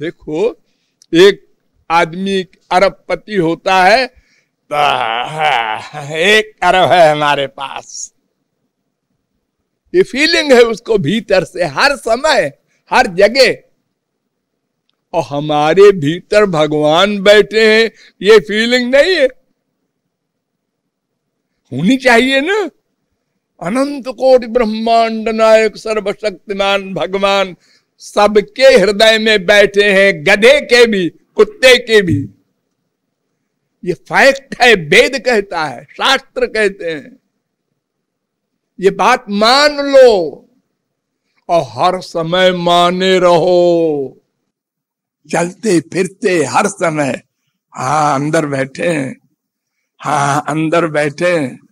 देखो, एक आदमी अरबपति होता है तो एक अरब है हमारे पास। ये फीलिंग है उसको भीतर से, हर समय, हर जगह। और हमारे भीतर भगवान बैठे हैं, ये फीलिंग नहीं है। होनी चाहिए ना। अनंत कोटि ब्रह्मांड नायक सर्वशक्तिमान भगवान सबके हृदय में बैठे हैं, गधे के भी, कुत्ते के भी। ये फैक्ट है, वेद कहता है, शास्त्र कहते हैं। ये बात मान लो और हर समय माने रहो। चलते फिरते हर समय। हाँ अंदर बैठे हाँ। अंदर बैठे